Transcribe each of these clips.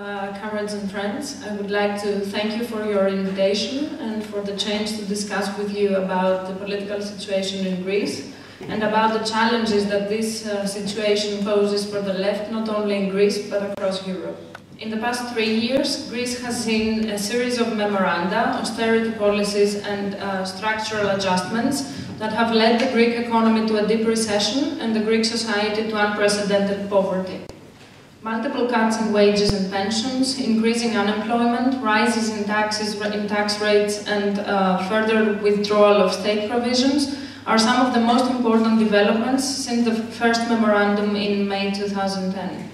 uh, comrades and friends. I would like to thank you for your invitation and for the chance to discuss with you about the political situation in Greece and about the challenges that this uh, situation poses for the left, not only in Greece but across Europe. In the past three years, Greece has seen a series of memoranda, austerity policies and uh, structural adjustments that have led the Greek economy to a deep recession and the Greek society to unprecedented poverty. Multiple cuts in wages and pensions, increasing unemployment, rises in taxes in tax rates and uh, further withdrawal of state provisions are some of the most important developments since the first memorandum in May 2010.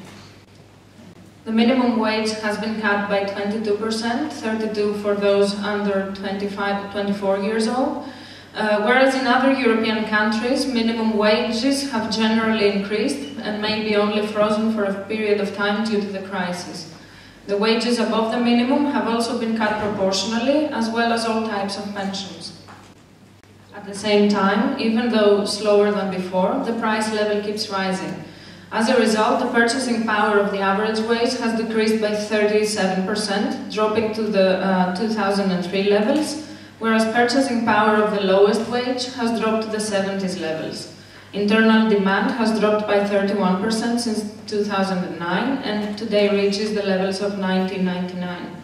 The minimum wage has been cut by 22%, 32 for those under 25, 24 years old, uh, whereas in other European countries, minimum wages have generally increased and may be only frozen for a period of time due to the crisis. The wages above the minimum have also been cut proportionally, as well as all types of pensions. At the same time, even though slower than before, the price level keeps rising. As a result, the purchasing power of the average wage has decreased by 37%, dropping to the uh, 2003 levels, whereas purchasing power of the lowest wage has dropped to the 70s levels. Internal demand has dropped by 31% since 2009 and today reaches the levels of 1999.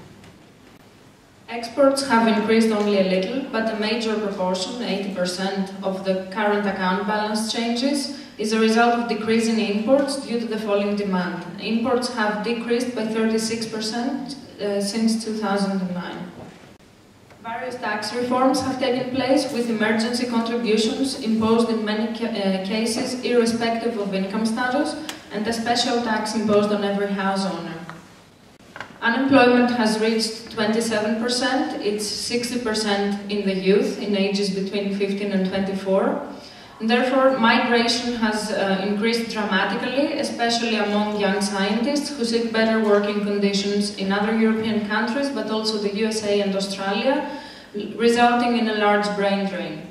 Exports have increased only a little, but a major proportion, 80% of the current account balance changes, is a result of decrease in imports due to the falling demand. Imports have decreased by 36% uh, since 2009. Various tax reforms have taken place with emergency contributions imposed in many ca uh, cases irrespective of income status and a special tax imposed on every house owner. Unemployment has reached 27%, it's 60% in the youth in ages between 15 and 24. Therefore, migration has uh, increased dramatically, especially among young scientists who seek better working conditions in other European countries, but also the USA and Australia, resulting in a large brain drain.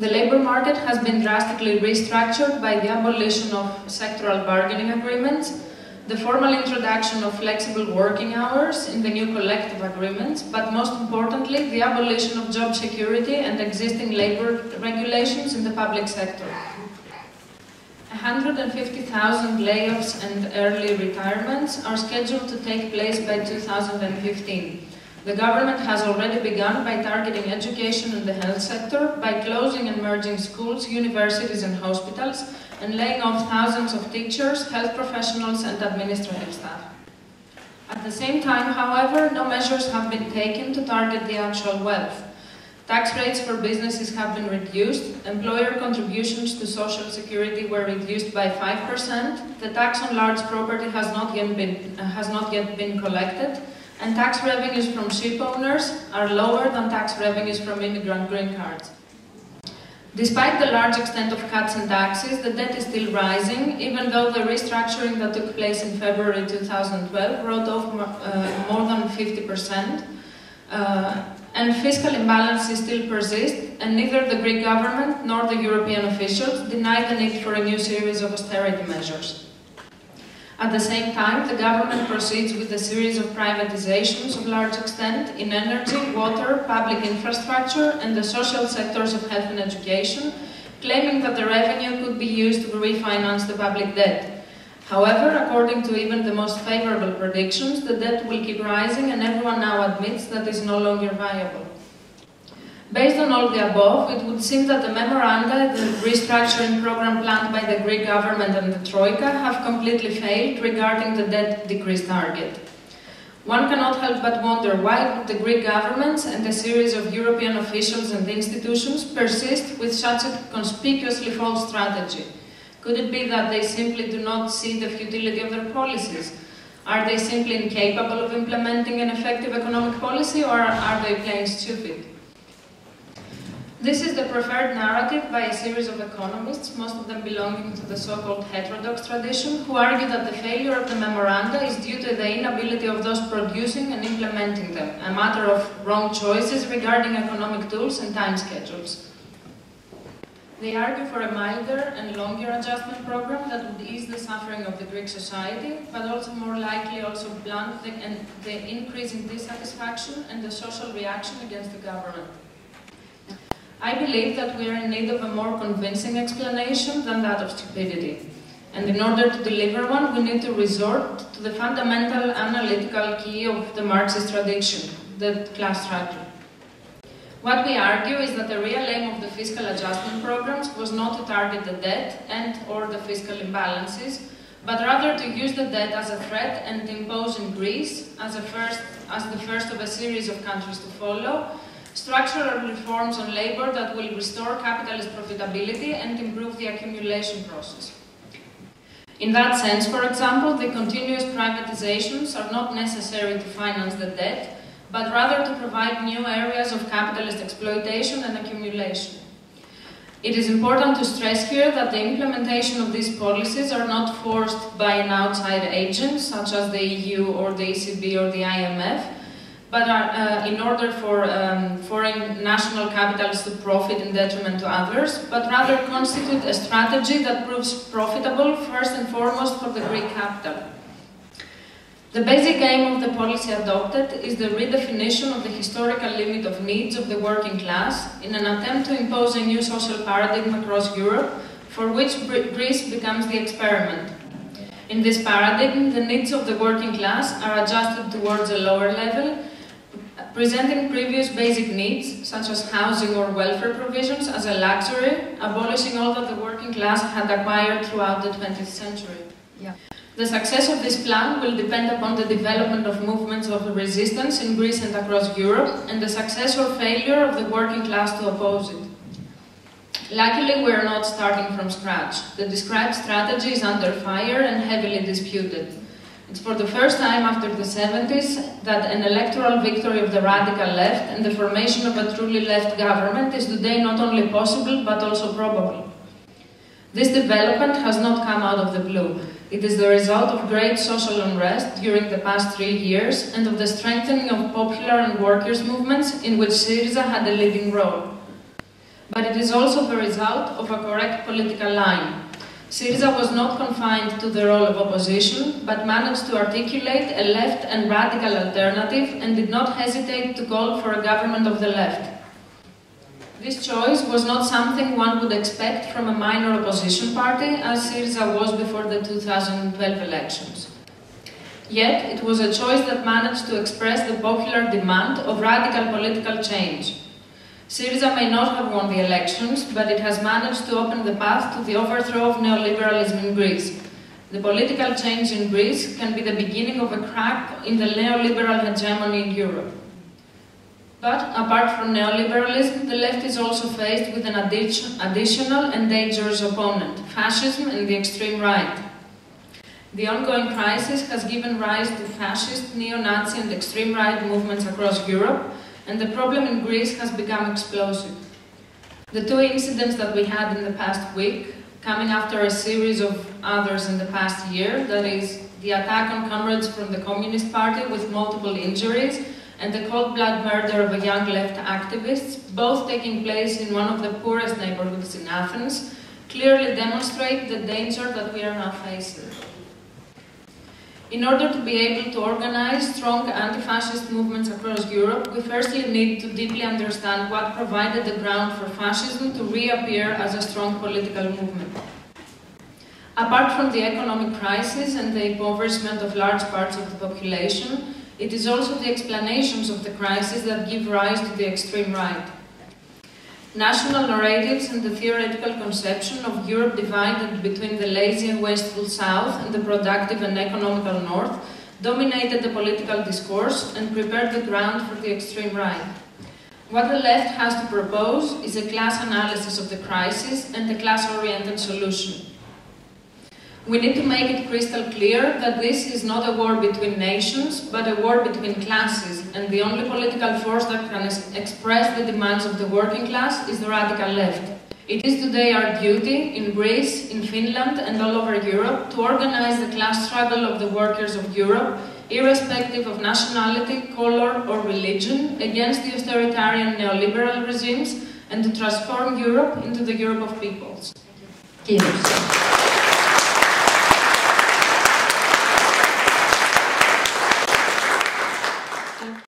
The labour market has been drastically restructured by the abolition of sectoral bargaining agreements, the formal introduction of flexible working hours in the new collective agreements, but most importantly, the abolition of job security and existing labor regulations in the public sector. 150,000 layoffs and early retirements are scheduled to take place by 2015. The government has already begun by targeting education and the health sector, by closing and merging schools, universities and hospitals, and laying off thousands of teachers, health professionals and administrative staff. At the same time, however, no measures have been taken to target the actual wealth. Tax rates for businesses have been reduced, employer contributions to social security were reduced by 5%, the tax on large property has not yet been, uh, has not yet been collected, and tax revenues from ship owners are lower than tax revenues from immigrant green cards. Despite the large extent of cuts in taxes, the debt is still rising, even though the restructuring that took place in February 2012 wrote off uh, more than 50%, uh, and fiscal imbalances still persist, and neither the Greek government nor the European officials deny the need for a new series of austerity measures. At the same time, the government proceeds with a series of privatizations of large extent in energy, water, public infrastructure and the social sectors of health and education, claiming that the revenue could be used to refinance the public debt. However, according to even the most favorable predictions, the debt will keep rising and everyone now admits that it's no longer viable. Based on all the above, it would seem that the memoranda, the restructuring program planned by the Greek government and the Troika have completely failed regarding the debt decrease target. One cannot help but wonder why the Greek government and a series of European officials and institutions persist with such a conspicuously false strategy. Could it be that they simply do not see the futility of their policies? Are they simply incapable of implementing an effective economic policy or are they playing stupid? This is the preferred narrative by a series of economists, most of them belonging to the so-called heterodox tradition, who argue that the failure of the memoranda is due to the inability of those producing and implementing them, a matter of wrong choices regarding economic tools and time schedules. They argue for a milder and longer adjustment program that would ease the suffering of the Greek society, but also more likely also blunt the, and the increase in dissatisfaction and the social reaction against the government. I believe that we are in need of a more convincing explanation than that of stupidity. And in order to deliver one, we need to resort to the fundamental analytical key of the Marxist tradition, the class struggle. What we argue is that the real aim of the fiscal adjustment programs was not to target the debt and or the fiscal imbalances, but rather to use the debt as a threat and impose in Greece, as, first, as the first of a series of countries to follow, structural reforms on labor that will restore capitalist profitability and improve the accumulation process. In that sense, for example, the continuous privatizations are not necessary to finance the debt, but rather to provide new areas of capitalist exploitation and accumulation. It is important to stress here that the implementation of these policies are not forced by an outside agent, such as the EU or the ECB or the IMF, but are, uh, in order for um, foreign national capitals to profit in detriment to others, but rather constitute a strategy that proves profitable first and foremost for the Greek capital. The basic aim of the policy adopted is the redefinition of the historical limit of needs of the working class in an attempt to impose a new social paradigm across Europe, for which Greece becomes the experiment. In this paradigm, the needs of the working class are adjusted towards a lower level, presenting previous basic needs, such as housing or welfare provisions, as a luxury, abolishing all that the working class had acquired throughout the 20th century. Yeah. The success of this plan will depend upon the development of movements of resistance in Greece and across Europe, and the success or failure of the working class to oppose it. Luckily, we are not starting from scratch. The described strategy is under fire and heavily disputed. It's for the first time after the 70s that an electoral victory of the radical left and the formation of a truly left government is today not only possible but also probable. This development has not come out of the blue. It is the result of great social unrest during the past three years and of the strengthening of popular and workers' movements in which Syriza had a leading role. But it is also the result of a correct political line. Syriza was not confined to the role of opposition, but managed to articulate a left and radical alternative and did not hesitate to call for a government of the left. This choice was not something one would expect from a minor opposition party, as Syriza was before the 2012 elections. Yet, it was a choice that managed to express the popular demand of radical political change. Syriza may not have won the elections, but it has managed to open the path to the overthrow of neoliberalism in Greece. The political change in Greece can be the beginning of a crack in the neoliberal hegemony in Europe. But apart from neoliberalism, the left is also faced with an additional and dangerous opponent, fascism and the extreme right. The ongoing crisis has given rise to fascist, neo-Nazi and extreme right movements across Europe, and the problem in Greece has become explosive. The two incidents that we had in the past week, coming after a series of others in the past year, that is, the attack on comrades from the Communist Party with multiple injuries, and the cold-blood murder of a young left activist, both taking place in one of the poorest neighborhoods in Athens, clearly demonstrate the danger that we are now facing. In order to be able to organize strong anti-fascist movements across Europe, we firstly need to deeply understand what provided the ground for fascism to reappear as a strong political movement. Apart from the economic crisis and the impoverishment of large parts of the population, it is also the explanations of the crisis that give rise to the extreme right. National narratives and the theoretical conception of Europe divided between the lazy and wasteful south and the productive and economical north dominated the political discourse and prepared the ground for the extreme right. What the left has to propose is a class analysis of the crisis and a class-oriented solution. We need to make it crystal clear that this is not a war between nations, but a war between classes, and the only political force that can express the demands of the working class is the radical left. It is today our duty, in Greece, in Finland, and all over Europe, to organize the class struggle of the workers of Europe, irrespective of nationality, color, or religion, against the authoritarian neoliberal regimes and to transform Europe into the Europe of peoples. Kiitos.